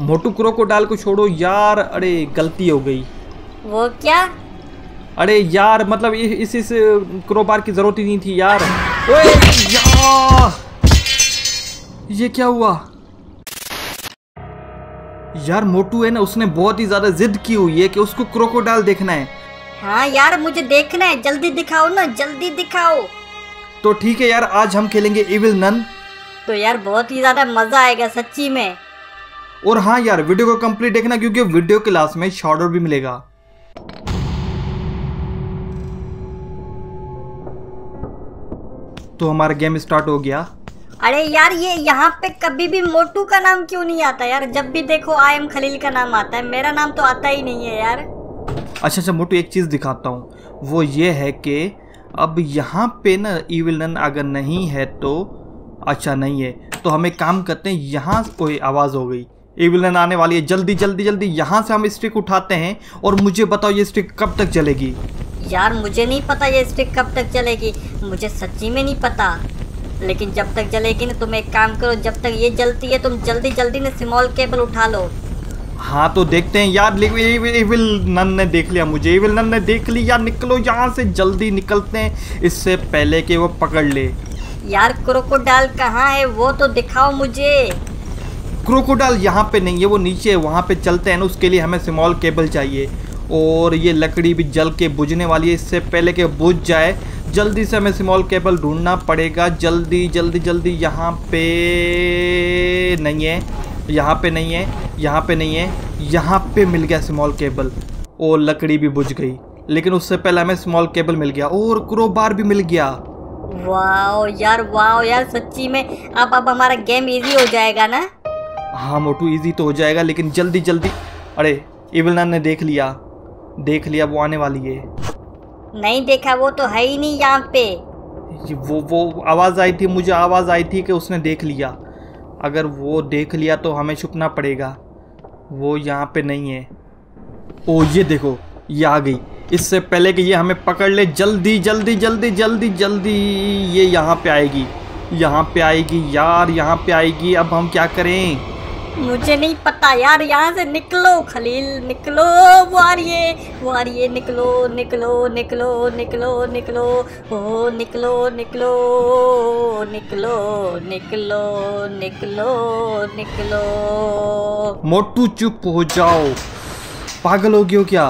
मोटू crocodile को छोड़ो यार अरे गलती हो गई। वो क्या? अरे यार मतलब इस इस क्रोबार की ज़रूरत ही नहीं थी यार। ओए यार! ये क्या हुआ? यार मोटू है ना उसने बहुत ही ज़्यादा जिद की हुई है कि उसको क्रोकोडाइल देखना है। हाँ यार मुझे देखना है। जल्दी दिखाओ ना जल्दी दिखाओ। तो ठीक है यार आज हम खेलेंगे इविल नन तो यार बहुत ही ज़्यादा मज़ा आएगा सच्ची में। और हाँ यार वीडियो को कंप्लीट देखना क्योंकि वीडियो के लास्ट में शॉर्ट भी मिलेगा। तो हमारा गेम स्टार्ट हो गया। अरे यार ये यहाँ पे कभी भी मोटू का नाम क्यों नहीं आता यार? जब भी देखो आई एम खलील का नाम आता है मेरा नाम तो आता ही नहीं है यार। अच्छा अच्छा मोटू एक चीज़ दिखाता हूँ। वो ये है कि अब यहाँ पे ना ईविल नन अगर नहीं है तो अच्छा नहीं है। तो हम एक काम करते हैं यहाँ कोई आवाज़ हो गई। ईविल नन आने वाली है। जल्दी जल्दी जल्दी यहाँ से हम स्टिक उठाते हैं और मुझे बताओ ये स्टिक कब तक चलेगी। यार मुझे नहीं पता ये स्टिक कब तक चलेगी। मुझे सच्ची में नहीं पता। लेकिन जब तक जलेगी ना तुम एक काम करो जब तक ये जलती है तुम जल्दी जल्दी ना स्मॉल केबल उठा लो। हाँ तो देखते हैं यार लेकिन इविल नन ने देख लिया मुझे। इविल नन ने देख लिया निकलो यहाँ से जल्दी निकलते हैं। इससे पहले कि वो पकड़ ले। यार क्रोकोडाइल कहाँ है? वो तो दिखाओ मुझे। क्रोकोडाइल यहाँ पे नहीं है, वो नीचे है वहाँ पे चलते हैं ना, उसके लिए हमें स्मॉल केबल चाहिए। और ये लकड़ी भी जल के बुझने वाली है, इससे पहले कि बुझ जाए, जल्दी से हमें स्मॉल केबल ढूंढना पड़ेगा। जल्दी जल्दी जल्दी यहाँ पे नहीं है, यहाँ पे नहीं है, यहाँ पे नहीं है, यहाँ पे मिल गया स्मॉल केबल। और लकड़ी भी बुझ गई, लेकिन उससे पहले हमें स्मॉल केबल मिल गया, और क्रोबार भी मिल गया। वाओ यार वाओ यार, सच्ची में, अब अब हमारा गेम इजी हो जाएगा ना? हाँ मोटू इजी तो हो जाएगा लेकिन जल्दी जल्दी। अरे इविलनन ने देख लिया। देख लिया वो आने वाली है। नहीं देखा वो तो है ही नहीं यहाँ पे। वो वो आवाज़ आई थी मुझे आवाज़ आई थी कि उसने देख लिया। अगर वो देख लिया तो हमें छुपना पड़ेगा। वो यहाँ पे नहीं है। ओ ये देखो ये आ गई। इससे पहले कि ये हमें पकड़ ले जल्दी जल्दी जल्दी जल्दी जल्दी ये यहाँ पे आएगी। यहाँ पे आएगी यार यहाँ पे आएगी। अब हम क्या करें? मुझे नहीं पता यार यहाँ से निकलो खलील निकलो वो आ रही है वो आ रही है निकलो निकलो निकलो निकलो निकलो ओ निकलो निकलो निकलो निकलो निकलो निकलो। मोटू चुप हो जाओ। पागल हो गयो क्या?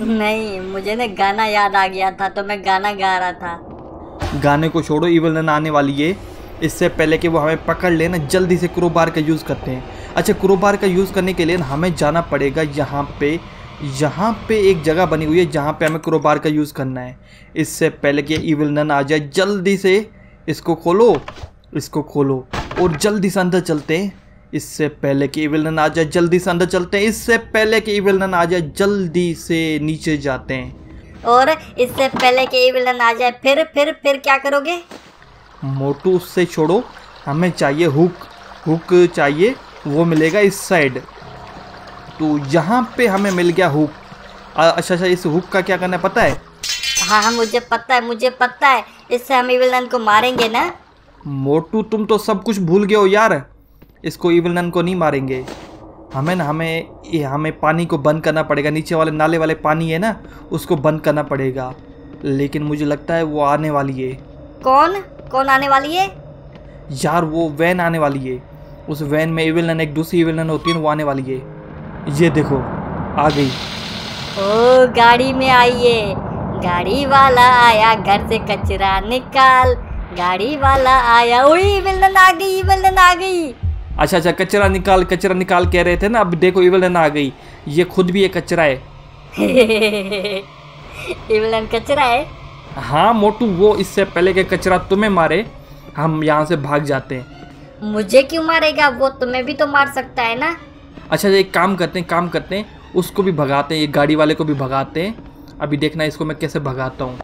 नहीं मुझे ना गाना याद आ गया था तो मैं गाना गा रहा था। गाने को छोड़ो इवल नन आने वाली है। इससे पहले कि वो हमें पकड़ लेना जल्दी से क्रोबार का यूज़ करते हैं। अच्छा क्रोबार का यूज़ करने के लिए हमें जाना पड़ेगा यहाँ पे यहाँ पे एक जगह बनी हुई है जहाँ पे हमें क्रोबार का यूज़ करना है। इससे पहले कि इविल नन आ जाए, जल्दी से इसको खोलो इसको खोलो और जल्दी से अंदर चलते हैं। इससे पहले कि इविल नन आ जाए, जल्दी से अंदर चलते हैं। इससे पहले कि इविल नन आ जाए, जल्दी से नीचे जाते हैं। और इससे पहले कि ये विलन आ जाए, फिर फिर फिर क्या करोगे? मोटू उससे छोड़ो हमें चाहिए हुक। हुक चाहिए वो मिलेगा इस साइड तो यहाँ पे हमें मिल गया हुक। अच्छा अच्छा इस हुक का क्या करना है पता है? हाँ हाँ मुझे पता है मुझे पता है। इससे हम ये विलन को मारेंगे ना? मोटू तुम तो सब कुछ भूल गए हो यार। इसको इविलन को नहीं मारेंगे। हमें ना हमें ये हमें पानी को बंद करना पड़ेगा। नीचे वाले नाले वाले पानी है ना उसको बंद करना पड़ेगा। लेकिन मुझे लगता है वो आने वाली है। कौन? कौन आने वाली है? यार वो वैन आने वाली है। उस वैन में इविलन एक दूसरी इविलन होती है वो आने वाली है। ये देखो आ गई। ओ गाड़ी में आइए गाड़ी वाला आया घर से कचरा निकाल। गाड़ी वाला आया ओए विलन आ गई विलन आ गई। अच्छा अच्छा कचरा निकाल कचरा निकाल कह रहे थे ना अब देखो इविलन आ गई। ये खुद भी एक कचरा है। ये कचरा है? हाँ मोटू वो इससे पहले के कचरा तुम्हें मारे हम यहाँ से भाग जाते हैं। मुझे क्यों मारेगा? वो तुम्हें भी तो मार सकता है ना? अच्छा एक काम करते हैं काम करते हैं। उसको भी भगाते हैं ये गाड़ी वाले को भी भगाते हैं। अभी देखना इसको मैं कैसे भगाता हूँ।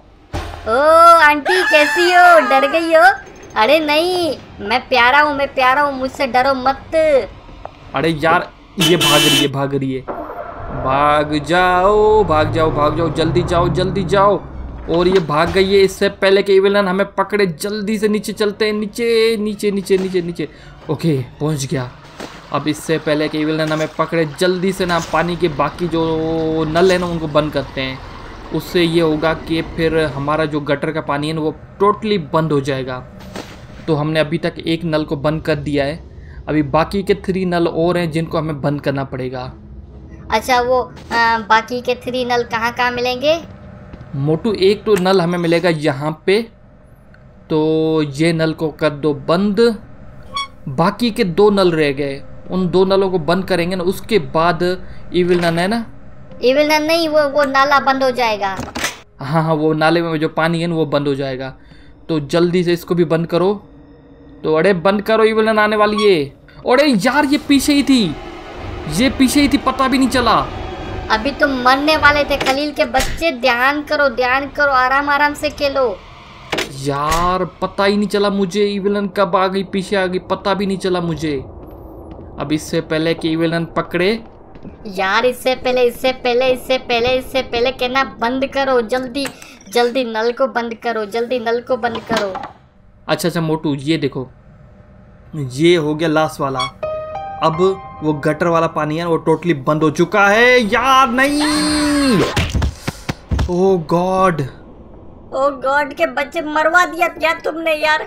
ओ आंटी कैसी हो? डर गई हो? अरे नहीं मैं प्यारा हूँ मैं प्यारा हूँ मुझसे डरो मत। अरे यार ये भाग रही है भाग रही है। भाग जाओ भाग जाओ भाग जाओ जल्दी जाओ जल्दी जाओ। और ये भाग गई है इससे पहले कि विलन हमें पकड़े जल्दी से नीचे चलते हैं। नीचे नीचे नीचे नीचे नीचे। ओके पहुँच गया। अब इससे पहले कि इविल हमें पकड़े जल्दी से ना पानी के बाकी जो नल है ना उनको बंद करते हैं। उससे ये होगा कि फिर हमारा जो गटर का पानी है ना वो टोटली बंद हो जाएगा। तो हमने अभी तक एक नल को बंद कर दिया है। अभी बाकी के थ्री नल और हैं जिनको हमें बंद करना पड़ेगा। अच्छा वो आ, बाकी के थ्री नल कहाँ कहाँ मिलेंगे? मोटू एक तो नल हमें मिलेगा यहाँ पे। तो ये नल को कर दो बंद। बाकी के दो नल रह गए। उन दो नलों को बंद करेंगे ना उसके बाद इविल नन है ना? इविल नल नहीं वो वो नाला बंद हो जाएगा। हाँ हाँ वो नाले में जो पानी है ना वो बंद हो जाएगा। तो जल्दी से इसको भी बंद करो। तो अरे बंद करो इविल नन आने वाली है। अरे यार ये पीछे ही थी। ये पीछे ही थी पता भी नहीं चला। अभी तुम मरने वाले थे खलील के बच्चे। ध्यान करो ध्यान करो आराम आराम से खेलो। यार पता ही नहीं चला मुझे इविलन कब आ गई पीछे आ गई पता भी नहीं चला मुझे। अब इससे पहले कि इविलन पकड़े। यार इससे पहले इससे पहले इससे पहले इससे पहले कहना बंद करो जल्दी जल्दी नल को बंद करो जल्दी नल को बंद करो। अच्छा अच्छा मोटू ये देखो। ये हो गया लास्ट वाला। अब वो गटर वाला पानी है वो टोटली बंद हो चुका है। यार नहीं! ओ गॉड ओ गॉड के बच्चे मरवा दिया यार तुमने यार?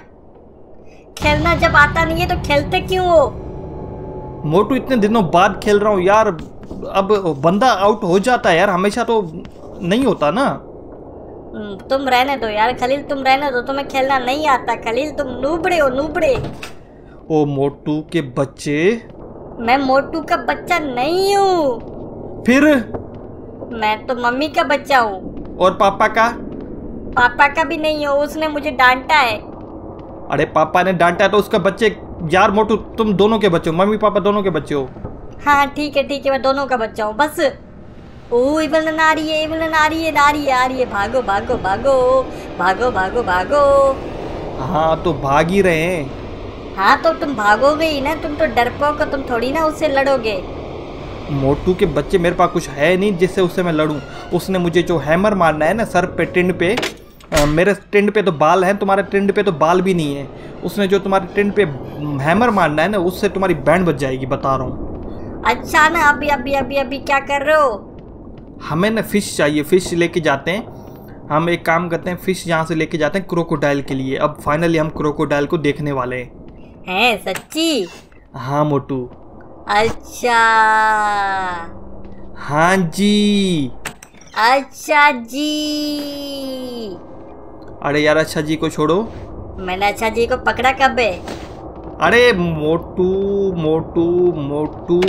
खेलना जब आता नहीं है तो खेलते क्यों हो? मोटू इतने दिनों बाद खेल रहा हूँ यार। अब बंदा आउट हो जाता है यार हमेशा तो नहीं होता ना। हम्म, तुम रहने दो यार खलील तुम रहने दो तुम्हें खेलना नहीं आता खलील तुम नूबड़े हो नूबड़े। ओ मोटू के बच्चे। मैं मोटू का बच्चा नहीं हूँ। फिर? मैं तो मम्मी का बच्चा हूँ। और पापा का? पापा का भी नहीं हो उसने मुझे डांटा है। अरे पापा ने डांटा तो उसका बच्चे यार मोटू तुम दोनों के बच्चे हो मम्मी पापा दोनों के बच्चे हो। हाँ ठीक है ठीक है मैं दोनों का बच्चा हूँ बस। ओ इवल आ रही है इवल आ रही है आ रही है आ रही है भागो भागो भागो भागो भागो भागो। हाँ तो भाग ही रहे हैं। हाँ तो तुम भागोगे ही ना तुम तो डरपोक हो तुम थोड़ी ना उससे लड़ोगे। मोटू के बच्चे मेरे पास कुछ है नहीं जिससे उससे मैं लड़ूं। उसने मुझे जो हैमर मारना है ना सर पे टिंड पे अ, मेरे टिंड पे तो बाल हैं तुम्हारे टिंड पे तो बाल भी नहीं है। उसने जो तुम्हारे टिंड पे हैमर मारना है ना उससे तुम्हारी बैंड बच जाएगी बता रहा हूँ। अच्छा ना अभी अभी अभी अभी क्या कर रहे हो? हमें ना फ़िश चाहिए फ़िश लेके जाते हैं। हम एक काम करते हैं फ़िश यहाँ से लेके जाते हैं क्रोकोडाइल के लिए। अब फाइनली हम क्रोकोडाइल को देखने वाले हैं। हैं सच्ची? हाँ मोटू। अच्छा। हाँ जी। अच्छा जी। अरे यार अच्छा जी को छोड़ो। मैंने अच्छा जी को पकड़ा कब है? अरे मोटू मोटू मोटू।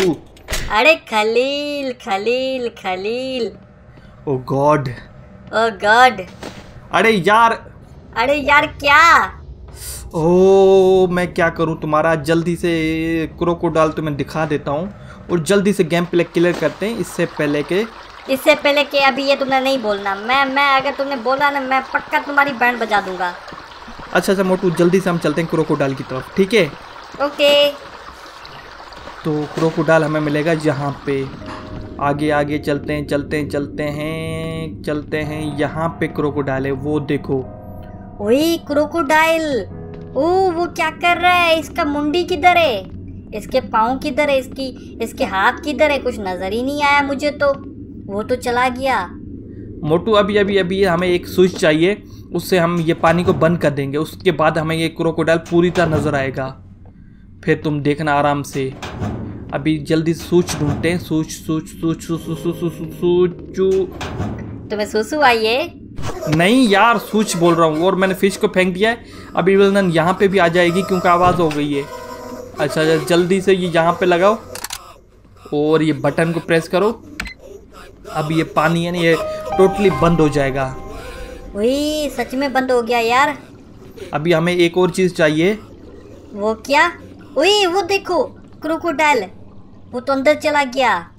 अरे Khalil Khalil Khalil. Oh God. Oh God. अरे यार। अरे यार क्या? ओ मैं क्या करूँ? तुम्हारा जल्दी से क्रोकोडाइल तुम्हें दिखा देता हूँ और जल्दी से गेम प्ले क्लियर करते हैं इससे पहले के। इससे पहले कि अभी ये तुमने नहीं बोलना। मैं मैं अगर तुमने बोला ना मैं पक्का तुम्हारी बैंड बजा दूँगा। अच्छा अच्छा मोटू जल्दी से हम चलते हैं क्रोकोडाइल की तरफ़ ठीक है? ओके। तो क्रोकोडाइल हमें मिलेगा यहाँ पे। आगे आगे चलते हैं चलते हैं चलते हैं चलते हैं। यहाँ पे क्रोकोडाइल है वो देखो। ओए क्रोकोडाइल! ओ वो क्या कर रहा है इसका मुंडी किधर है इसके पाँव किधर है इसकी इसके हाथ किधर है कुछ नज़र ही नहीं आया मुझे तो वो तो चला गया मोटू अभी अभी अभी हमें एक स्विच चाहिए उससे हम ये पानी को बंद कर देंगे उसके बाद हमें ये क्रोकोडाइल पूरी तरह नज़र आएगा फिर तुम देखना आराम से अभी जल्दी स्विच ढूंढते हैं switch switch switch switch switch switch तुम्हें सुसु आई है नहीं यार स्विच बोल रहा हूँ। और मैंने फ़िश को फेंक दिया है। अभी विलन यहाँ पे भी आ जाएगी क्योंकि आवाज़ हो गई है। अच्छा अच्छा जल्दी से ये यहाँ पे लगाओ। और ये बटन को प्रेस करो। अब ये पानी है ना ये टोटली बंद हो जाएगा। ओए सच में बंद हो गया यार। अभी हमें एक और चीज़ चाहिए। वो क्या? ओए वो देखो क्रोकोडाइल वो तो अंदर चला गया।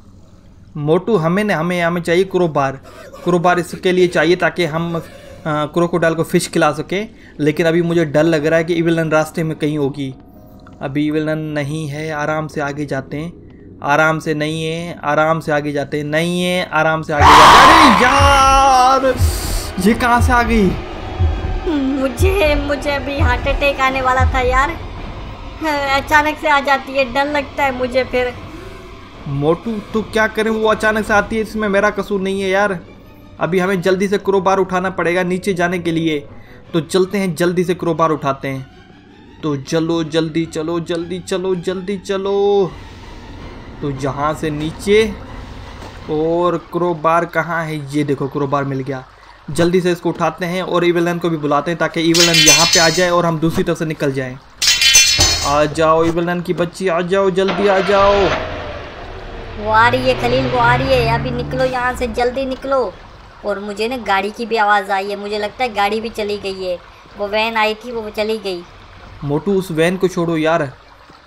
मोटू हमें ने हमें हमें चाहिए क्रोबार क्रोबार इसके लिए चाहिए ताकि हम क्रोकोडाइल को फ़िश खिला सकें। लेकिन अभी मुझे डर लग रहा है कि इविलन रास्ते में कहीं होगी। अभी इविलन नहीं है आराम से आगे जाते हैं। आराम से नहीं है आराम से आगे जाते हैं। नहीं है आराम से आगे जाते अरे यार! ये कहाँ से आ गई? मुझे मुझे अभी हार्ट अटैक आने वाला था यार। अचानक से आ जाती है डर लगता है मुझे फिर। मोटू तो क्या करें? वो अचानक से आती है इसमें मेरा कसूर नहीं है यार। अभी हमें जल्दी से क्रोबार उठाना पड़ेगा नीचे जाने के लिए। तो चलते हैं, जल्दी से क्रोबार उठाते हैं। तो चलो, जल्दी चलो जल्दी चलो जल्दी चलो। तो यहाँ से नीचे, और क्रोबार कहाँ है? ये देखो, क्रोबार मिल गया। जल्दी से इसको उठाते हैं, और ईविलन को भी बुलाते हैं ताकि ईविलन यहाँ पे आ जाए और हम दूसरी तरफ़ से निकल जाएँ। आ जाओ ईविलन की बच्ची, आ जाओ, जल्दी आ जाओ। वो आ रही है, खलील, वो आ रही है। अभी निकलो यहाँ से, जल्दी निकलो। और मुझे ना गाड़ी की भी आवाज़ आई है। मुझे लगता है गाड़ी भी चली गई है। वो वैन आई थी वो चली गई। मोटू उस वैन को छोड़ो यार।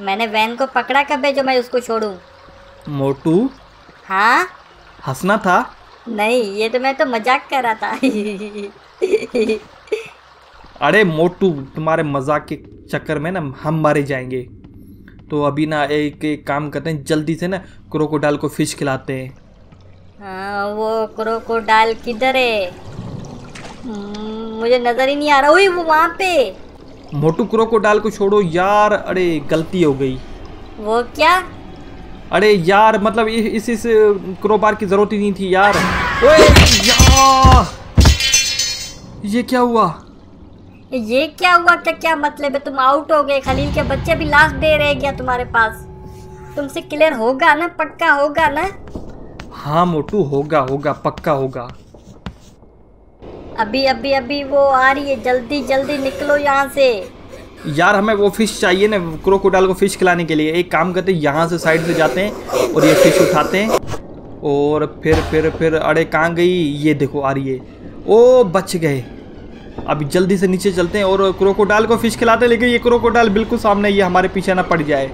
मैंने वैन को पकड़ा कब है जो मैं उसको छोड़ूं? मोटू? हाँ? हंसना था? नहीं ये तो मैं तो मज़ाक कर रहा था। अरे मोटू तुम्हारे मज़ाक के चक्कर में ना हम मारे जाएँगे। तो अभी ना एक एक काम करते हैं जल्दी से ना क्रोकोडाइल को फ़िश खिलाते हैं। हाँ वो क्रोकोडाइल किधर है? हम्म, मुझे नज़र ही नहीं आ रहा। वो वहाँ पे। मोटू क्रोकोडाइल को छोड़ो यार। अरे गलती हो गई। वो क्या? अरे यार मतलब इस इस क्रोबार की ज़रूरत ही नहीं थी यार। ओए यार! ये क्या हुआ? ये क्या हुआ? क्या क्या मतलब है? तुम आउट हो गए खलील के बच्चे भी लास्ट दे रहे क्या तुम्हारे पास। तुमसे क्लियर होगा ना? पक्का होगा ना? हाँ मोटू होगा होगा पक्का होगा। अभी अभी अभी वो आ रही है। जल्दी जल्दी निकलो यहाँ से। यार हमें वो फ़िश चाहिए ना क्रोकोडाइल को फ़िश खिलाने के लिए। एक काम करते हैं यहाँ से साइड से जाते हैं और ये फ़िश उठाते हैं। और फिर फिर फिर अरे कहाँ गई? ये देखो आ रही है। ओ बच गए। अभी जल्दी से नीचे चलते हैं और क्रोकोडाइल को फ़िश खिलाते हैं लेकिन ये क्रोकोडाइल बिल्कुल सामने ये हमारे पीछे ना पड़ जाए।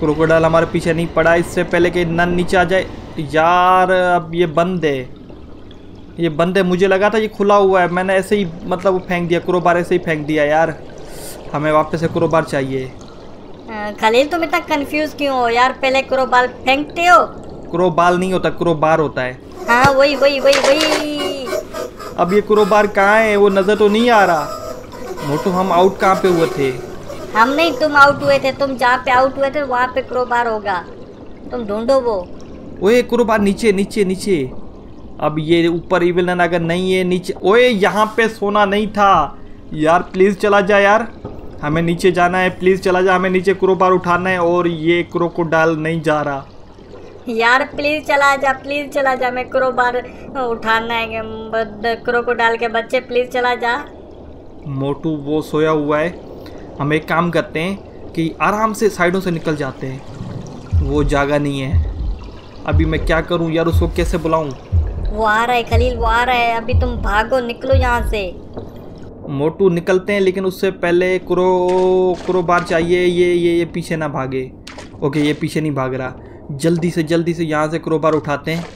क्रोकोडाइल हमारे पीछे नहीं पड़ा इससे पहले कि नन नीचे आ जाए। यार अब ये बंद है। ये बंद है मुझे लगा था ये खुला हुआ है। मैंने ऐसे ही मतलब फेंक दिया क्रोबार ऐसे ही फेंक दिया यार। हमें वापस से क्रोबार चाहिए। खलील तुम इतना कंफ्यूज क्यों हो? यार पहले क्रोबाल फेंकते हो। क्रोबाल नहीं होता क्रोबार होता है। हाँ वही वही वही वही। अब ये क्रोबार कहाँ है? वो नज़र तो नहीं आ रहा। मोटू हम आउट कहाँ पे हुए थे? हम नहीं तुम आउट हुए थे। तुम जहाँ पे आउट हुए थे वहाँ पे क्रोबार होगा। तुम ढूंढो वो। ओए क्रोबार नीचे नीचे नीचे। अब ये ऊपर इविलन अगर नहीं है नीचे ओए यहाँ पे सोना नहीं था। यार प्लीज़ चला जा यार। हमें नीचे जाना है प्लीज़ चला जा। हमें नीचे क्रोबार उठाना है और ये क्रोकोडाइल नहीं जा रहा। यार प्लीज़ चला जा प्लीज़ चला जा। मैं क्रोबार उठाना है। बद- क्रोकोडाइल के बच्चे प्लीज़ चला जा। मोटू वो सोया हुआ है। हम एक काम करते हैं कि आराम से साइडों से निकल जाते हैं। वो जागा नहीं है। अभी मैं क्या करूँ यार उसको कैसे बुलाऊं? वो आ रहा है खलील वो आ रहा है। अभी तुम भागो निकलो यहाँ से। मोटू निकलते हैं लेकिन उससे पहले क्रो क्रो बार चाहिए ये ये ये पीछे ना भागे। ओके ये पीछे नहीं भाग रहा। जल्दी से जल्दी से यहाँ से क्रोबार उठाते हैं।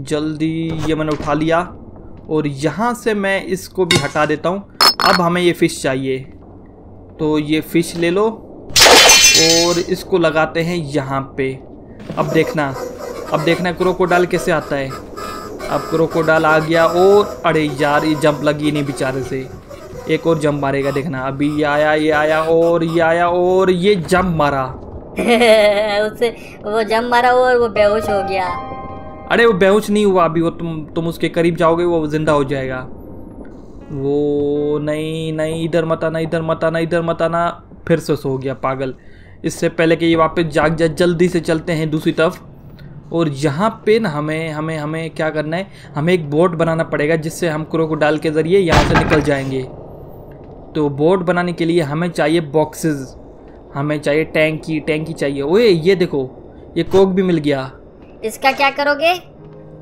जल्दी ये मैंने उठा लिया। और यहाँ से मैं इसको भी हटा देता हूँ। अब हमें ये फ़िश चाहिए। तो ये फ़िश ले लो। और इसको लगाते हैं यहाँ पे। अब देखना। अब देखना क्रोकोडाइल कैसे आता है। अब क्रोकोडाइल आ गया और अरे यार ये जंप लगी नहीं बेचारे से। एक और जंप मारेगा देखना। अभी ये आया ये आया और ये आया और ये जंप मारा। उससे वो जम मारा और वो बेहोश हो गया। अरे वो बेहोश नहीं हुआ अभी वो तुम तुम उसके करीब जाओगे वो ज़िंदा हो जाएगा। वो नहीं नहीं इधर मत आना इधर मत आना इधर मत आना। फिर से सो गया पागल। इससे पहले कि ये वापस जाग जाए जल्दी से चलते हैं दूसरी तरफ़। और यहाँ पे ना हमें हमें हमें क्या करना है? हमें एक बोट बनाना पड़ेगा जिससे हम क्रोकोडाइल के ज़रिए यहाँ से निकल जाएँगे। तो बोट बनाने के लिए हमें चाहिए बॉक्सेस हमें चाहिए टैंकी टैंकी चाहिए। ओए ये देखो ये कोक भी मिल गया। इसका क्या करोगे?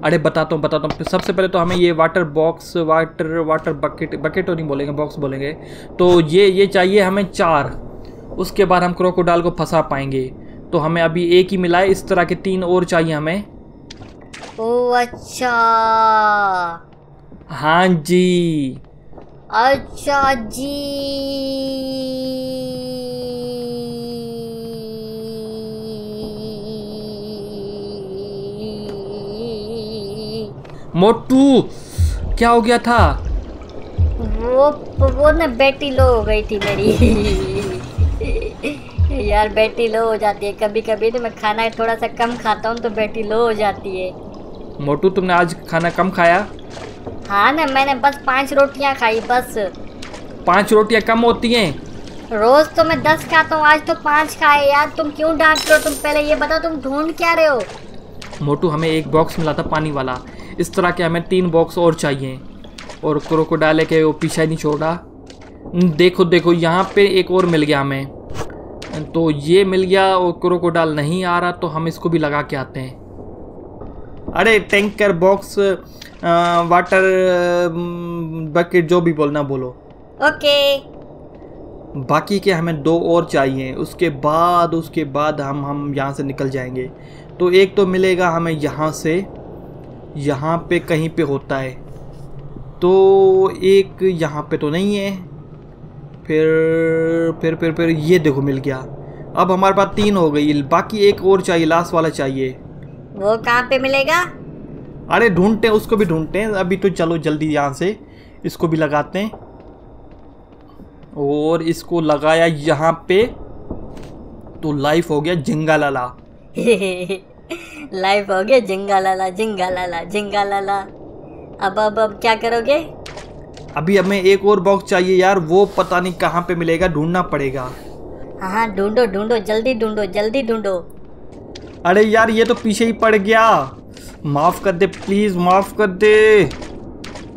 अरे बताता हूँ बताता हूँ। सबसे पहले तो हमें ये water box water water bucket bucket तो नहीं बोलेंगे बॉक्स बोलेंगे। तो ये ये चाहिए हमें चार। उसके बाद हम क्रोकोडाइल को फंसा पाएँगे। तो हमें अभी एक ही मिला है। इस तरह के तीन और चाहिए हमें। ओ अच्छा। हाँ जी। अच्छा जी। मोटू क्या हो गया था? वो वो ना बेटी लो हो गई थी मेरी। यार बैटरी लो हो जाती है। कभी कभी तो मैं खाना थोड़ा सा कम खाता हूँ तो बैटरी लो हो जाती है। मोटू तुमने आज खाना कम खाया? हाँ ना मैंने बस पाँच रोटियाँ खाई बस। पाँच रोटियाँ कम होती हैं? रोज तो मैं दस खाता हूँ आज तो पाँच खाए। यार तुम क्यों डांट रहे हो? तुम पहले ये बताओ तुम ढूंढ क्या रहे हो? मोटू हमें एक बॉक्स मिला था पानी वाला। इस तरह के हमें तीन बॉक्स और चाहिए। और क्रोकोडाले के वो पीछे नहीं छोड़ा। देखो देखो यहाँ पे एक और मिल गया हमें। तो ये मिल गया और क्रोकोडाल नहीं आ रहा तो हम इसको भी लगा के आते हैं। अरे टैंकर बॉक्स वाटर बकेट जो भी बोलना बोलो। ओके। बाकी के हमें दो और चाहिए उसके बाद उसके बाद हम हम यहाँ से निकल जाएँगे। तो एक तो मिलेगा हमें यहाँ से यहाँ पे कहीं पे होता है। तो एक यहाँ पे तो नहीं है। फिर फिर फिर फिर ये देखो मिल गया। अब हमारे पास तीन हो गई बाकी एक और चाहिए लास्ट वाला चाहिए। वो कहाँ पे मिलेगा? अरे ढूंढते हैं उसको भी ढूंढते हैं। अभी तो चलो जल्दी यहाँ से इसको भी लगाते हैं। और इसको लगाया यहाँ पे तो लाइफ हो गया जिंगा लाला लाइफ हो गया जिंगा लाला जिंगा लाला जिंगा लाला अब अब अब क्या करोगे? अभी हमें एक और बॉक्स चाहिए यार वो पता नहीं कहाँ पे मिलेगा ढूंढना पड़ेगा। हाँ हाँ ढूंढो ढूंढो जल्दी ढूंढो जल्दी ढूंढो। अरे यार ये तो पीछे ही पड़ गया। माफ़ कर दे प्लीज़ माफ़ कर दे।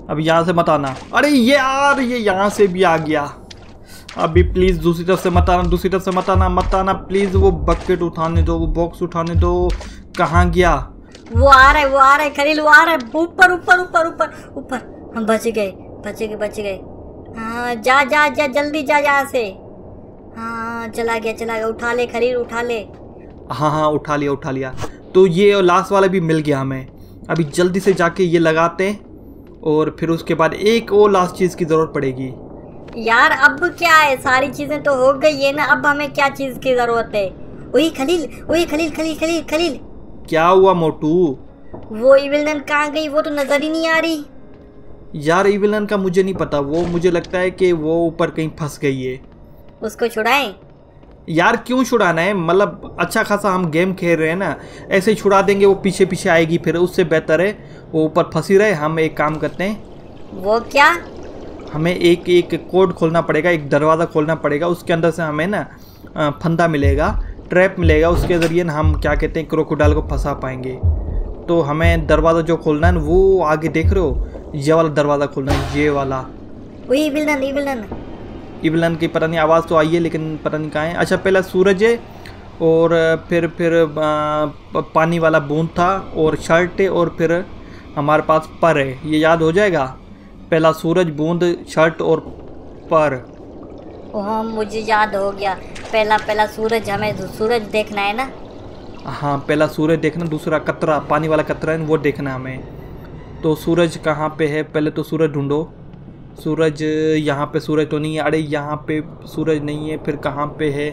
अब यहाँ से मत आना। अरे ये यार ये यहाँ से भी आ गया। अभी प्लीज़ दूसरी तरफ़ से मत आना दूसरी तरफ़ से मत आना मत आना प्लीज़ वो बकेट उठाने दो वो बॉक्स उठाने दो। कहाँ गया? वो आ रहा है वो आ रहा है खलील वो आ रहा है। ऊपर ऊपर ऊपर ऊपर ऊपर। हम बच गए। बच गए बच गए। हाँ जा जा जा जल्दी जा यहाँ से। हाँ चला गया चला गया। उठा ले खलील उठा ले। हाँ हाँ उठा लिया उठा लिया। तो ये लास्ट वाला भी मिल गया हमें। अभी जल्दी से जाके ये लगाते हैं और फिर उसके बाद एक और लास्ट चीज़ की ज़रूरत पड़ेगी। यार अब क्या है? सारी चीज़ें तो हो गई है ना अब हमें क्या चीज़ की ज़रूरत है? वही खलील वही खलील खलील खलील खलील। क्या हुआ मोटू? वो इविलन कहाँ गई? वो तो नज़र ही नहीं आ रही। यार इविलन का मुझे नहीं पता। वो मुझे लगता है कि वो ऊपर कहीं फंस गई है। उसको छुड़ाएँ? यार क्यों छुड़ाना है? मतलब अच्छा खासा हम गेम खेल रहे हैं ना ऐसे ही छुड़ा देंगे वो पीछे पीछे आएगी फिर उससे बेहतर है। वो ऊपर फंसी रहे हम एक काम करते हैं। वो क्या? हमें एक एक कोड खोलना पड़ेगा एक दरवाज़ा खोलना पड़ेगा उसके अंदर से हमें ना फंदा मिलेगा ट्रैप मिलेगा उसके ज़रिए ना हम क्या कहते हैं क्रोकोडाइल को फंसा पाएँगे। तो हमें दरवाज़ा जो खोलना है ना वो आगे देख रहे हो? ये वाला दरवाज़ा खोलना है ये वाला। वही इविलन इविलन इवलन की पता नहीं आवाज़ तो आई है लेकिन पता नहीं कहाँ है। अच्छा पहला सूरज है और फिर फिर आ, पानी वाला बूंद था और शर्ट है और फिर हमारे पास पर है। ये याद हो जाएगा? पहला सूरज बूंद शर्ट और पर। ओह मुझे याद हो गया। पहला पहला सूरज हमें सूरज देखना है ना? हाँ पहला सूरज देखना दूसरा कतरा पानी वाला कतरा है वो देखना हमें। तो सूरज कहाँ पे है? पहले तो सूरज ढूंढो। सूरज यहाँ पे सूरज तो नहीं है। अरे यहाँ पे सूरज नहीं है फिर कहाँ पे है?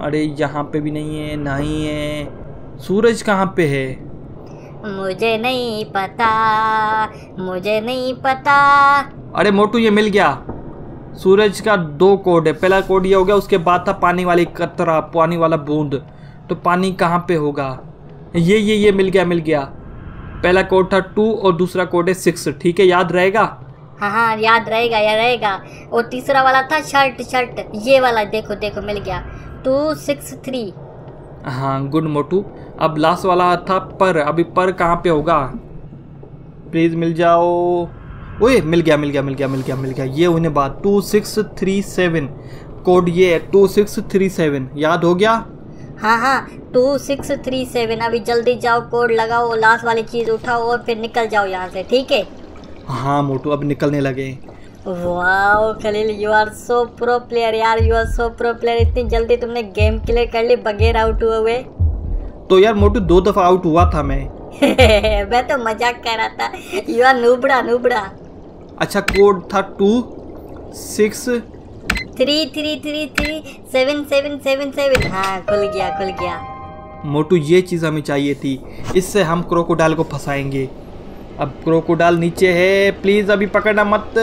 अरे यहाँ पे भी नहीं है नहीं है। सूरज कहाँ पे है? मुझे नहीं पता मुझे नहीं पता। अरे मोटू ये मिल गया। सूरज का दो कोड है। पहला कोड ये हो गया उसके बाद था पानी वाली कतरा पानी वाला बूंद। तो पानी कहाँ पे होगा? ये ये ये मिल गया मिल गया। पहला कोड था टू और दूसरा कोड है सिक्स ठीक है याद रहेगा? हाँ हाँ याद रहेगा या रहेगा। और तीसरा वाला था शर्ट शर्ट ये वाला देखो देखो मिल गया। टू सिक्स थ्री हाँ गुड मोटू। अब लास्ट वाला था पर। अभी पर कहाँ पे होगा? प्लीज़ मिल जाओ। ओए मिल गया मिल गया मिल गया मिल गया मिल गया। ये उन्हें बात two six three seven code ये है टू सिक्स थ्री सेवन याद हो गया? हाँ हाँ टू सिक्स थ्री सेवन अभी जल्दी जाओ कोड लगाओ लास्ट वाली चीज़ उठाओ और फिर निकल जाओ यहाँ से ठीक है? हाँ मोटू अब निकलने लगे। Wow Khalil you are so pro player यार you are so pro player इतनी जल्दी तुमने गेम क्लियर कर ली बगैर आउट हुए हुए। तो यार मोटू दो दफ़ा आउट हुआ था मैं। मैं तो मज़ाक कर रहा था। यू आर नूबड़ा नूबड़ा अच्छा कोड था two six three three three three seven seven seven seven हाँ खुल गया खुल गया। मोटू ये चीज़ हमें चाहिए थी। इससे हम क्रोकोडाइल को फंसाएँगे। अब क्रोकोडाइल नीचे है। प्लीज़ अभी पकड़ना मत।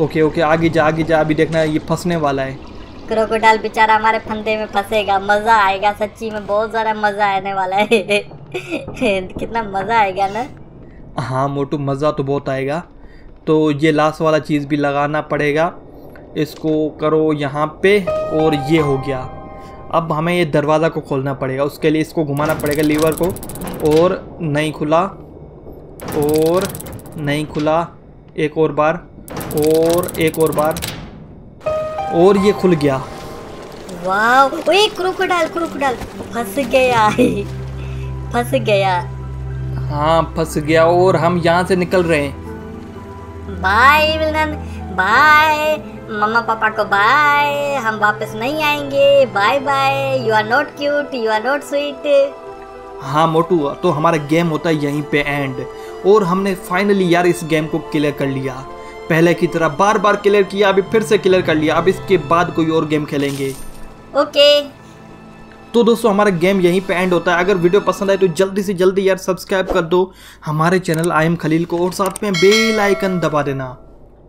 ओके ओके आगे जा आगे जा। अभी देखना ये फंसने वाला है। क्रोकोडाइल बेचारा हमारे फंदे में फंसेगा। मज़ा आएगा सच्ची में बहुत सारा मज़ा आने वाला है। कितना मज़ा आएगा ना? हाँ मोटू मज़ा तो बहुत आएगा। तो ये लास्ट वाला चीज़ भी लगाना पड़ेगा। इसको करो यहाँ पे और ये हो गया। अब हमें ये दरवाज़ा को खोलना पड़ेगा। उसके लिए इसको घुमाना पड़ेगा लीवर को। और नहीं खुला। और नहीं खुला। एक और बार। और एक और बार। और ये खुल गया। वाह ओए क्रोकोडाइल क्रोकोडाइल। फंस गया। फंस गया। हाँ फंस गया और हम यहाँ से निकल रहे हैं। Bye bye. मम्मा पापा को बाय हम वापस नहीं आएँगे। Bye bye you are not cute you are not sweet हाँ मोटू तो हमारा गेम होता है यहीं पे एंड और हमने फाइनली यार इस गेम को क्लियर कर लिया। पहले की तरह बार बार क्लियर किया अभी फिर से क्लियर कर लिया। अब इसके बाद कोई और गेम खेलेंगे। ओके तो दोस्तों हमारा गेम यहीं पे एंड होता है। अगर वीडियो पसंद आए तो जल्दी से जल्दी यार सब्सक्राइब कर दो। हमारे चैनल आई एम खलील को और साथ में बेल आइकन दबा देना।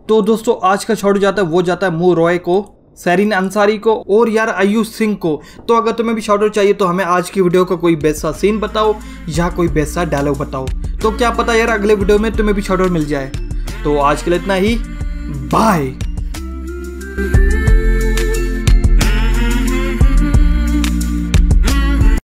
तो दोस्तों, आज का शॉट जाता है, वो जाता है मू रॉय को, सैरिन अंसारी को और यार आयुष सिंह को। तो अगर तुम्हें भी शॉर्ट चाहिए तो हमें आज की वीडियो का कोई बेस्ट सीन बताओ, या कोई बेस्ट डायलॉग बताओ। तो क्या पता यार, अगले वीडियो में तुम्हें भी शॉर्ट मिल जाए। तो आज के लिए इतना ही। बाय